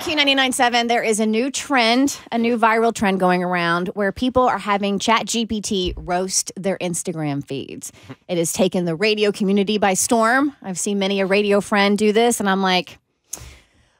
Q997, there is a new trend, a new viral trend going around where people are having ChatGPT roast their Instagram feeds. It has taken the radio community by storm. I've seen many a radio friend do this, and I'm like,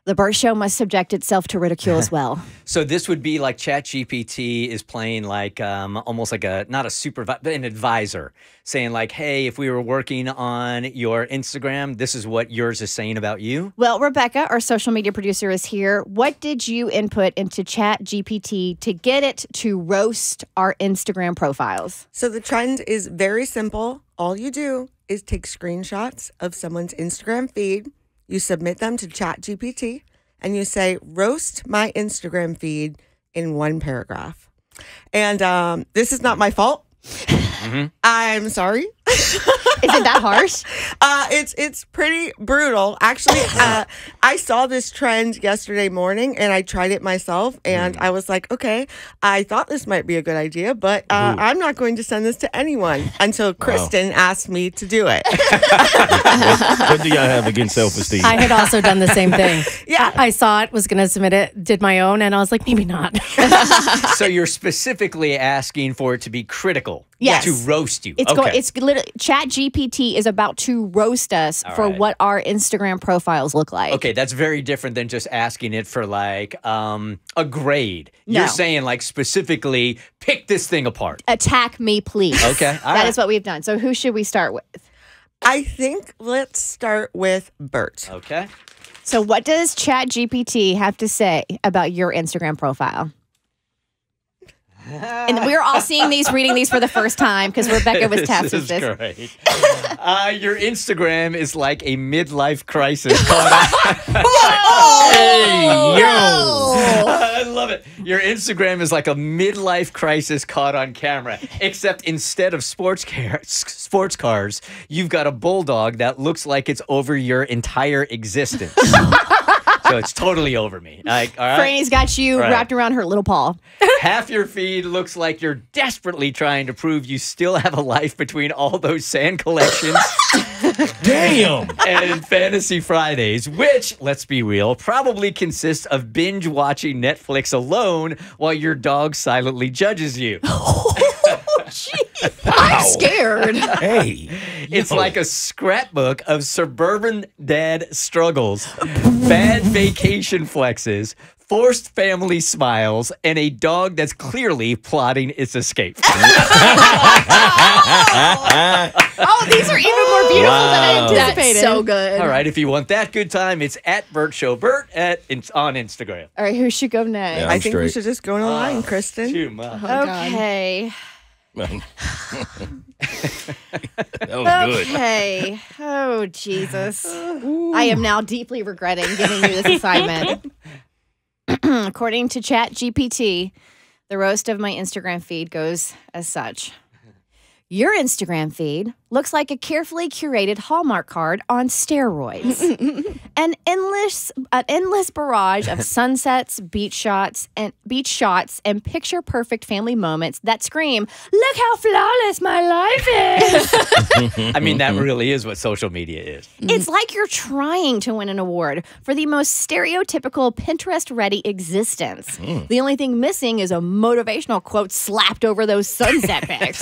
the Bert Show must subject itself to ridicule as well. So this would be like ChatGPT is playing like um, almost like a not a supervisor, but an advisor, saying like, "Hey, if we were working on your Instagram, this is what yours is saying about you." Well, Rebecca, our social media producer, is here. What did you input into ChatGPT to get it to roast our Instagram profiles? So the trend is very simple. All you do is take screenshots of someone's Instagram feed, you submit them to ChatGPT, and you say, roast my Instagram feed in one paragraph. And um, this is not my fault. I'm sorry. Is it that harsh? Uh, it's it's pretty brutal. Actually, uh, I saw this trend yesterday morning, and I tried it myself, and I was like, okay, I thought this might be a good idea, but uh, I'm not going to send this to anyone until Kristen asked me to do it. What do y'all have against self esteem? I had also done the same thing. Yeah. I saw it, was going to submit it, did my own, and I was like, maybe not. so you're specifically asking for it to be critical, Yes. to roast you. It's okay. going. It's literally Chat GPT is about to roast us All for right. what our Instagram profiles look like. Okay, that's very different than just asking it for like um, a grade. No. You're saying like specifically pick this thing apart. Attack me, please. Okay, all that right. is what we've done. So who should we start with? I think let's start with Bert. Okay. So what does Chat GPT have to say about your Instagram profile? And we're all seeing these, reading these for the first time because Rebecca was tasked with this. great. uh, your Instagram is like a midlife crisis. caught hey, yo. I love it. Your Instagram is like a midlife crisis caught on camera, except instead of sports car- sports cars, you've got a bulldog that looks like it's over your entire existence. so it's totally over me. Like, all right. Franny's got you Right. wrapped around her little paw. Half your feed looks like you're desperately trying to prove you still have a life between all those sand collections Damn. and Fantasy Fridays, which, let's be real, probably consists of binge watching Netflix alone while your dog silently judges you. Oh, I'm scared. Hey. It's yo. like a scrapbook of suburban dad struggles, bad vacation flexes, forced family smiles, and a dog that's clearly plotting its escape. Oh, oh, these are even more beautiful than I Wow. anticipated. so good. All right, if you want that good time, it's at Bert Show Bert at in, on Instagram. All right, who should go next? Yeah. I I'm think we should just go in a line, ah, Kristen. Phew, ma. Oh, okay. that was good. Okay. Oh, Jesus. I am now deeply regretting giving you this assignment. According to ChatGPT, the roast of my Instagram feed goes as such. Your Instagram feed looks like a carefully curated Hallmark card on steroids. an endless an endless barrage of sunsets, beach shots, and beach shots and picture perfect family moments that scream, "Look how flawless my life is." I mean, that really is what social media is. It's like you're trying to win an award for the most stereotypical Pinterest ready existence. Hmm. The only thing missing is a motivational quote slapped over those sunset pics.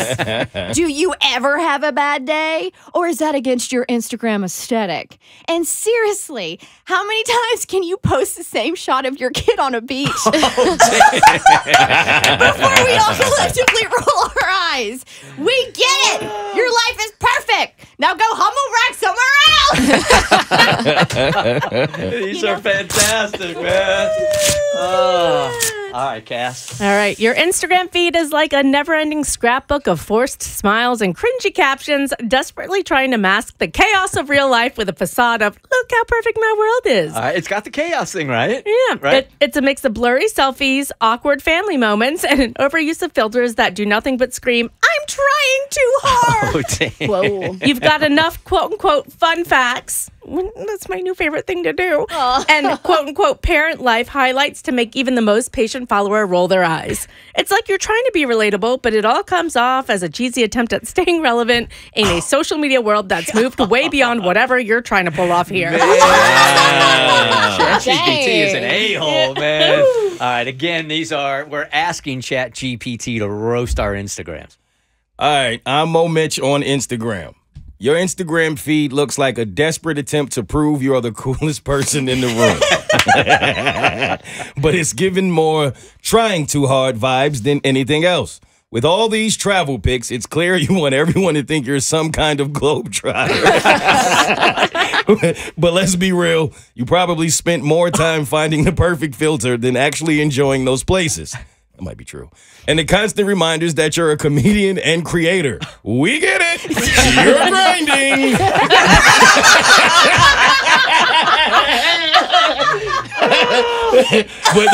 Do you ever have a bad day? Or is that against your Instagram aesthetic? And seriously, how many times can you post the same shot of your kid on a beach? Oh, Before we all collectively roll our eyes. We get it. Your life is perfect. Now go humble brag somewhere else. These are fantastic, man. Oh. All right, Cass. All right. Your Instagram feed is like a never ending scrapbook of forced smiles and cringy captions, desperately trying to mask the chaos of real life with a facade of, look how perfect my world is. All right, it's got the chaos thing, right? Yeah, Right? it, it's a mix of blurry selfies, awkward family moments, and an overuse of filters that do nothing but scream, I'm trying too hard. Oh, damn. Whoa. You've got enough quote unquote fun facts when- that's my new favorite thing to do. And quote unquote parent life highlights to make even the most patient follower roll their eyes. It's like you're trying to be relatable, but it all comes off as a cheesy attempt at staying relevant in a oh. social media world that's moved way beyond whatever you're trying to pull off here. ChatGPT is an a hole, man. All right, again, these are we're asking ChatGPT to roast our Instagrams. All right, I'm Mo Mitch on Instagram. Your Instagram feed looks like a desperate attempt to prove you are the coolest person in the room. but it's given more trying too hard vibes than anything else. With all these travel pics, it's clear you want everyone to think you're some kind of globetrotter. but let's be real, you probably spent more time finding the perfect filter than actually enjoying those places. That might be true. And the constant reminders that you're a comedian and creator. We get it. You're grinding. but,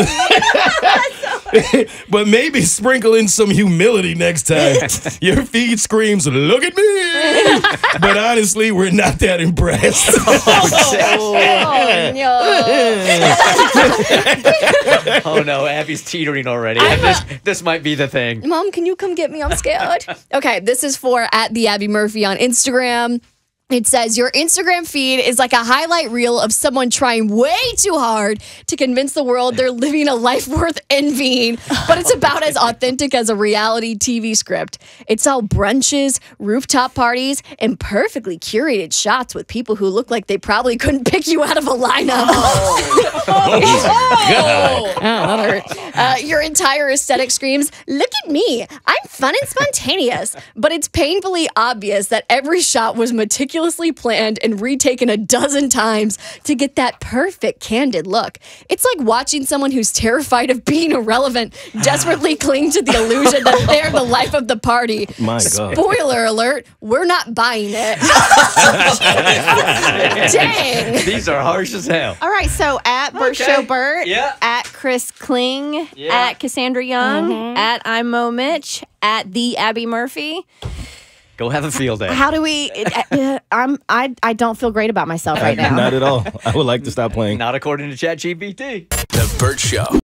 but maybe sprinkle in some humility next time. Your feed screams, look at me. But honestly, we're not that impressed. Oh, oh no, Abby's teetering already. this this might be the thing. Mom, can you come get me? I'm scared. okay, this is for at the Abby Murphy on Instagram. It says your Instagram feed is like a highlight reel of someone trying way too hard to convince the world they're living a life worth envying, but it's about as authentic as a reality TV script. It's all brunches, rooftop parties, and perfectly curated shots with people who look like they probably couldn't pick you out of a lineup. Oh, that hurt. Uh, your entire aesthetic screams, look at me. I'm fun and spontaneous. But it's painfully obvious that every shot was meticulously planned and retaken a dozen times to get that perfect candid look. It's like watching someone who's terrified of being irrelevant desperately cling to the illusion that they're the life of the party. My God. Spoiler alert, we're not buying it. Dang. These are harsh as hell. All right, so at Bert Okay. Show Bert, Yeah. at Chris Kling, Yeah. at Cassandra Young, mm-hmm. at I'm Mo Mitch, at the Abby Murphy. Go have a field day. How do we? uh, I'm I I don't feel great about myself right now. Not at all. I would like to stop playing. Not according to ChatGPT. The Bert Show.